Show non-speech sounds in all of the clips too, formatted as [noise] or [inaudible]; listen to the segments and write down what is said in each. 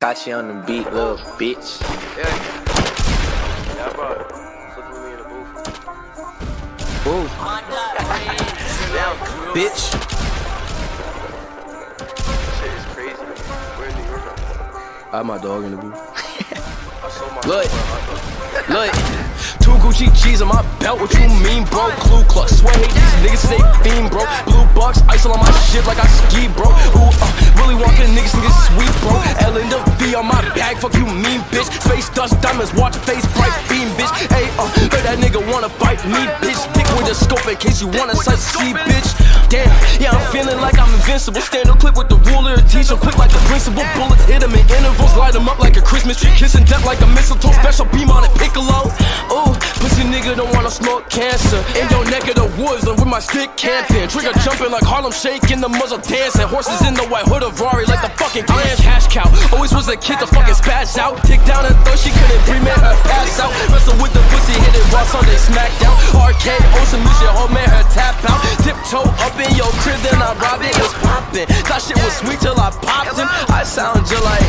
Got you on the beat, little bitch. Yeah. Yeah, brought it. Me in the booth. Ooh, Damn, bitch. shit is crazy. We're in New York. I have my dog in the booth. [laughs] I sold my Look. [laughs] Look, two Gucci G's on my belt. What you mean, bro? Clue Klux. Swear hate these niggas say fiend, bro. Blue bucks, ice on my shit like I ski, bro. Ooh, uh, Willy Wonka niggas it's sweet, bro. The on my bag. Fuck you, mean bitch. Space dust, diamonds, watch face bright beam, bitch. Hey, uh, heard that nigga wanna fight me, bitch. Dick with a scope in case you wanna sight see, bitch. Damn, yeah, I'm feeling like I'm invincible. Stand up, clip with the ruler, teach 'em quick like the principal. Bullets hit 'em in intervals, light 'em up like a Christmas tree. Kissing death like a mistletoe. Special beam on it, piccolo. Ooh, pussy nigga don't wanna smoke cancer. In your neck the woods, and with my stick camping. Trigger jumping like Harlem shaking, the muzzle dancing. Horses in the white hood of Rari like the fucking grand cash cow. Always was a kid to fucking spaz out. Kick down and throw, she couldn't breathe, man, her pass out. Wrestle with the pussy, hit it raw Sunday smackdown. Arcade, awesome music, oh man, her tap out. Tiptoe up in your crib, then I rob it, was popping. Thought shit was sweet till I popped him. I sound just like,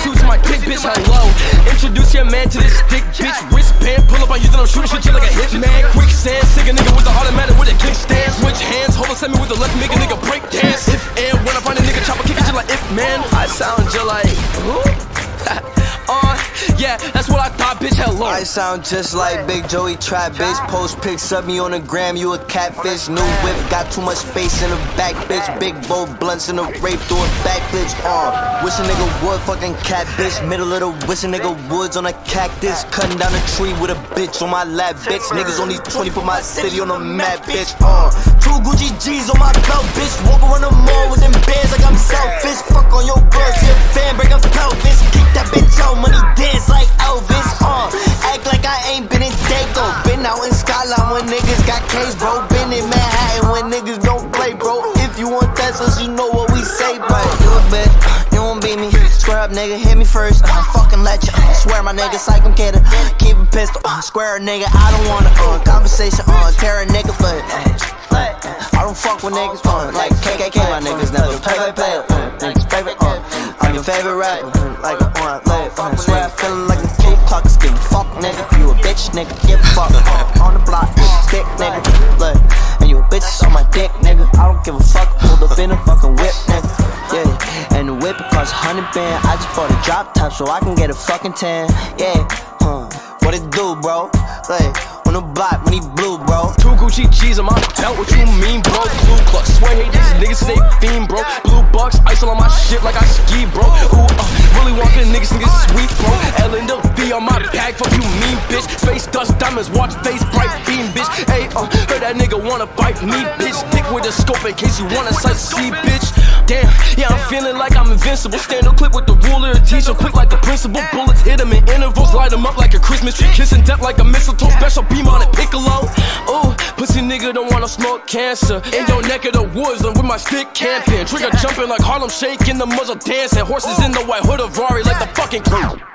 you to my kick, bitch, hello. Introduce your man to this stick, bitch, wristband. Pull up on you, then I'm shooting shit you like a hitman. Quicksand, sick a nigga with the automatic with a kickstand. Switch hands, hold on, send me with the left, make a nigga break dance. If and when I find a nigga chopper, kick it just like if, man. I sound just like, [laughs] uh, yeah, that's what I thought, bitch, hello. I sound just like Big Joey Trap, bitch. Post pics of me on the gram, you a catfish. New whip, got too much space in the back, bitch. Big bow blunts in the rape, doing backflips. Uh, wish a nigga would, fucking cat, bitch. Middle of the wish a nigga woods on a cactus. Cutting down a tree with a bitch on my lap, bitch. Niggas only 20 put my city on the map, bitch. Uh, two Gucci G's on my belt, bitch. Walk around the mall with them bands like I'm selfish. Fuck on your girl, she a fan, break up niggas got case, bro. Been in Manhattan when niggas don't play, bro. If you want so you know what we say, but you a bitch, you won't beat me. Square up, nigga, hit me first. I fucking let you. Swear my nigga, psych him, kid. Keep a pistol. Square nigga, I don't wanna. Uh, conversation, uh, tear a nigga, but. Uh, I don't fuck with niggas, uh, like KKK, my niggas never play, play, play. Uh, niggas favorite, uh, I'm your favorite rapper, like uh, bitch, nigga, give a fuck. On the block, stick, nigga, look, and you a bitch on my dick, nigga. I don't give a fuck, pulled up in a fucking whip, nigga. Yeah, and the whip it costs hundred band. I just bought a drop top so I can get a fucking tan. Yeah, huh? What it do, bro? Like on the block when he blue, bro. Two Gucci G's on my belt, what you mean, bro? Clue Klux, swear hate these niggas say fiend, bro. Blue bucks, ice on my shit like I ski, bro. Ooh, uh, Willy Wonka niggas it's sweet, bro. L the bag, fuck you, mean bitch. Space dust, diamonds, watch face bright beam, bitch. Hey, uh, heard that nigga wanna fight me, bitch. Dick with a scope in case you wanna sight see, bitch. Damn, yeah, I'm feeling like I'm invincible. Stand up, clip with the ruler, teach 'em quick like the principal. Bullets hit 'em in intervals, light 'em up like a Christmas tree. Kissing death like a mistletoe, special beam on a piccolo. Ooh, pussy nigga don't wanna smoke cancer. In your neck of the woods, and with my stick camping. Trigger jumping like Harlem shaking, the muzzle dancing. Horses in the white hood of Rari like the fucking crew.